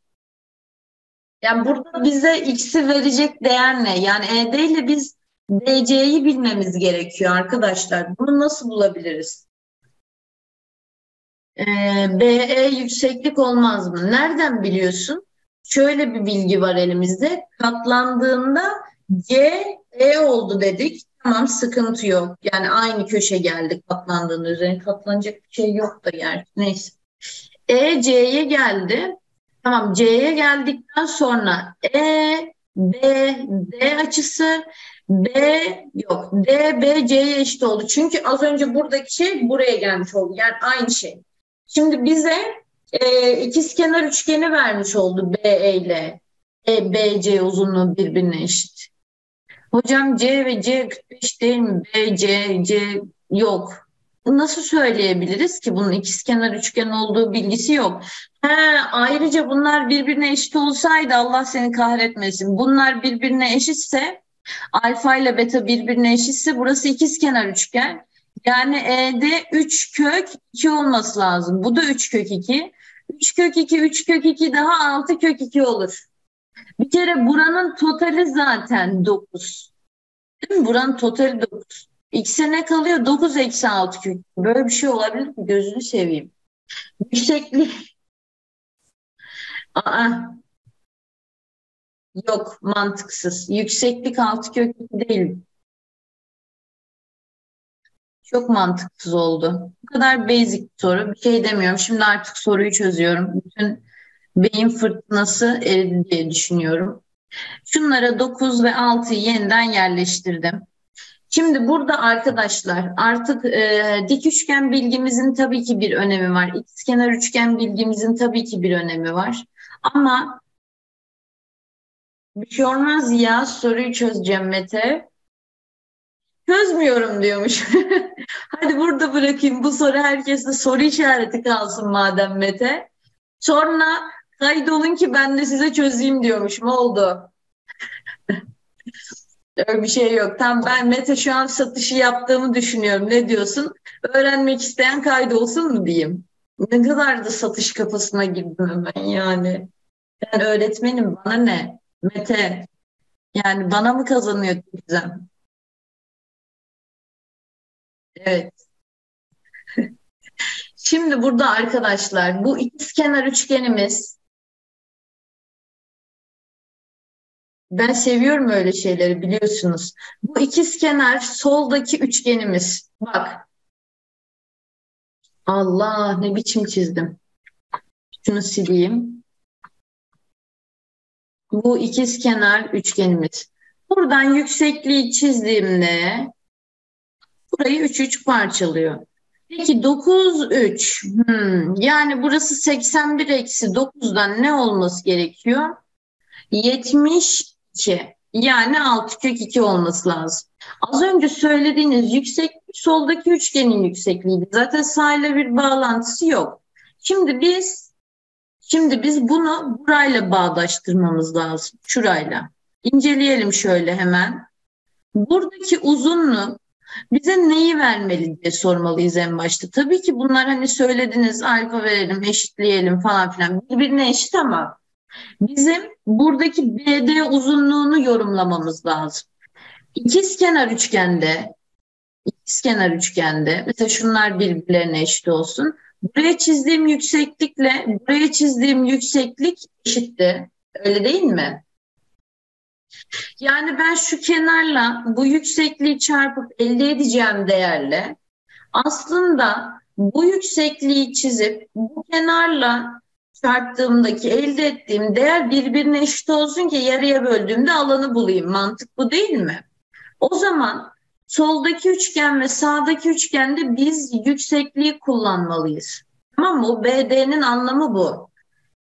yani burada bize x'i verecek değer ne? Yani ED ile biz DC'yi bilmemiz gerekiyor arkadaşlar. Bunu nasıl bulabiliriz? Ee, BE yükseklik olmaz mı? Nereden biliyorsun? Şöyle bir bilgi var elimizde. Katlandığında C E oldu dedik. Tamam sıkıntı yok. Yani aynı köşe geldi katlandığında üzerine katlanacak bir şey yok da yer. Neyse. E C'ye geldi. Tamam C'ye geldikten sonra E B D açısı B yok. D B C'ye eşit oldu. Çünkü az önce buradaki şey buraya gelmiş oldu. Yani aynı şey. Şimdi bize e, ikizkenar üçgeni vermiş oldu BE ile e, BC uzunluğu birbirine eşit. Hocam C ve C 45 değil mi? B, C, C yok. Nasıl söyleyebiliriz ki bunun ikizkenar üçgen olduğu bilgisi yok. He, ayrıca bunlar birbirine eşit olsaydı Allah seni kahretmesin. Bunlar birbirine eşitse alfa ile beta birbirine eşitse burası ikizkenar üçgen. Yani E'de 3 kök 2 olması lazım. Bu da 3 kök 2. 3 kök 2, 3 kök 2 daha 6 kök 2 olur. Bir kere buranın totali zaten 9. Değil mi? Buranın totali 9. X'e ne kalıyor? 9 eksi 6 kök. Böyle bir şey olabilir mi? Gözünü seveyim. Yükseklik. Aa. Yok mantıksız. Yükseklik 6 kök değil. Çok mantıksız oldu. Bu kadar basic soru. Bir şey demiyorum. Şimdi artık soruyu çözüyorum. Bütün beyin fırtınası eridi diye düşünüyorum. Şunlara 9 ve 6'yı yeniden yerleştirdim. Şimdi burada arkadaşlar artık e, dik üçgen bilgimizin tabii ki bir önemi var. İkizkenar üçgen bilgimizin tabii ki bir önemi var. Ama bir şey olmaz ya soruyu çözeceğim Mete. Çözmüyorum diyormuş. Hadi burada bırakayım bu soru herkeste soru işareti kalsın madem Mete. Sonra kaydolun ki ben de size çözeyim diyormuş. Ne oldu? Öyle bir şey yok. Tam ben Mete şu an satışı yaptığımı düşünüyorum. Ne diyorsun? Öğrenmek isteyen kaydolsun mu diyeyim? Ne kadar da satış kafasına girdim hemen yani. Ben öğretmenim bana ne? Mete. Yani bana mı kazanıyor Gizem? Evet. Şimdi burada arkadaşlar bu ikizkenar üçgenimiz ben seviyorum öyle şeyleri biliyorsunuz. Bu ikizkenar soldaki üçgenimiz. Bak. Allah ne biçim çizdim. Şunu sileyim. Bu ikizkenar üçgenimiz. Buradan yüksekliği çizdiğimde Burayı 3 3 parçalıyor. Peki 9 3. Hmm. Yani burası 81 eksi 9'dan ne olması gerekiyor? 72. Yani 6 kök 2 olması lazım. Az önce söylediğiniz yükseklik soldaki üçgenin yüksekliğiydi. Zaten sağ bir bağlantısı yok. Şimdi biz şimdi biz bunu burayla bağdaştırmamız lazım. Şurayla. İnceleyelim şöyle hemen. Buradaki uzunluk bize neyi vermeli diye sormalıyız en başta. Tabii ki bunlar hani söylediniz alfa verelim, eşitleyelim falan filan. Birbirine eşit ama bizim buradaki BD uzunluğunu yorumlamamız lazım. İkizkenar üçgende ikizkenar üçgende mesela şunlar birbirlerine eşit olsun. Buraya çizdiğim yükseklikle buraya çizdiğim yükseklik eşitti. Öyle değil mi? Yani ben şu kenarla bu yüksekliği çarpıp elde edeceğim değerle aslında bu yüksekliği çizip bu kenarla çarptığımdaki elde ettiğim değer birbirine eşit olsun ki yarıya böldüğümde alanı bulayım. Mantık bu değil mi? O zaman soldaki üçgen ve sağdaki üçgende biz yüksekliği kullanmalıyız. Tamam mı? O BD'nin anlamı bu.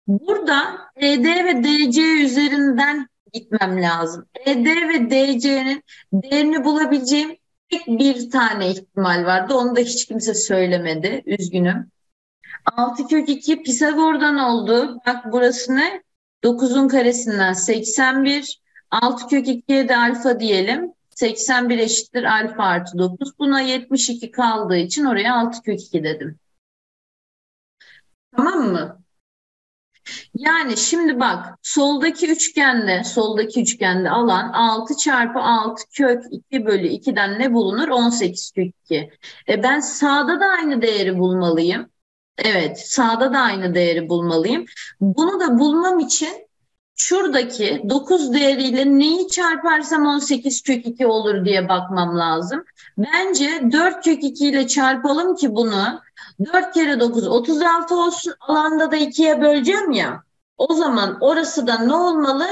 Burada ED ve DC üzerinden gitmem lazım. ED ve DC'nin değerini bulabileceğim tek bir tane ihtimal vardı. Onu da hiç kimse söylemedi. Üzgünüm. 6 kök 2 Pisagor'dan oldu. Bak burası ne? 9'un karesinden 81. 6 kök 2'ye de alfa diyelim. 81 eşittir alfa artı 9. Buna 72 kaldığı için oraya 6 kök 2 dedim. Tamam mı? Yani şimdi bak soldaki üçgende soldaki üçgende alan 6 çarpı 6 kök 2 bölü 2'den ne bulunur? 18 kök 2. E ben sağda da aynı değeri bulmalıyım. Evet sağda da aynı değeri bulmalıyım. Bunu da bulmam için şuradaki 9 değeriyle neyi çarparsam 18 kök 2 olur diye bakmam lazım. Bence 4 kök 2 ile çarpalım ki bunu 4 kere 9 36 olsun alanda da 2'ye böleceğim ya. O zaman orası da ne olmalı?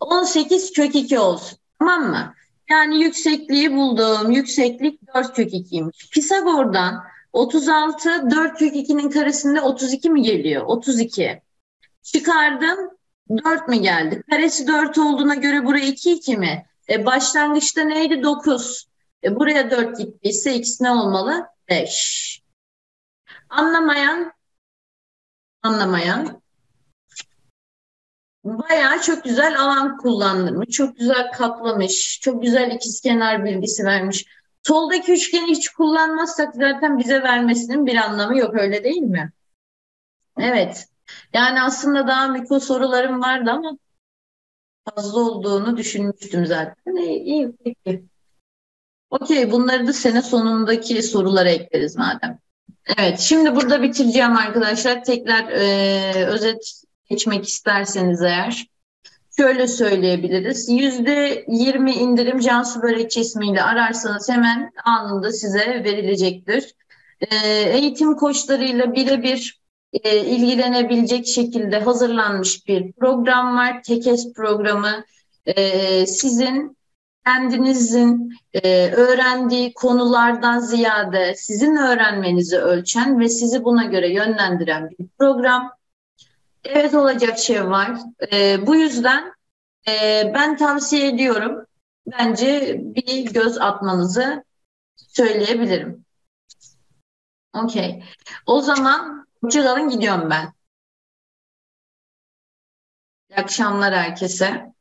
18 kök 2 olsun. Tamam mı? Yani yüksekliği buldum. Yükseklik 4 kök 2'ymiş. Pisagor'dan 36 4 kök 2'nin karesinde 32 mi geliyor? 32. Çıkardım 4 mi geldi? Karesi 4 olduğuna göre buraya 2 2 mi? E, başlangıçta neydi? 9. E, buraya 4 gittiyse x ne olmalı? 5. Anlamayan anlamayan bayağı çok güzel alan kullandırmış. Çok güzel katlamış. Çok güzel ikizkenar bilgisi vermiş. Soldaki üçgeni hiç kullanmazsak zaten bize vermesinin bir anlamı yok öyle değil mi? Evet. Yani aslında daha mikro sorularım vardı ama fazla olduğunu düşünmüştüm zaten. İyi, iyi peki. Okey bunları da sene sonundaki sorulara ekleriz madem. Evet şimdi burada bitireceğim arkadaşlar. Tekrar e, özet geçmek isterseniz eğer. Şöyle söyleyebiliriz. Yüzde yirmi indirim Cansu Börekçi ismiyle ararsanız hemen anında size verilecektir. E, eğitim koçlarıyla birebir e, ilgilenebilecek şekilde hazırlanmış bir program var. Tekes programı e, sizin kendinizin e, öğrendiği konulardan ziyade sizin öğrenmenizi ölçen ve sizi buna göre yönlendiren bir program. Evet olacak şey var. E, bu yüzden e, ben tavsiye ediyorum. Bence bir göz atmanızı söyleyebilirim. Okey. O zaman hoşçakalın gidiyorum ben. İyi akşamlar herkese.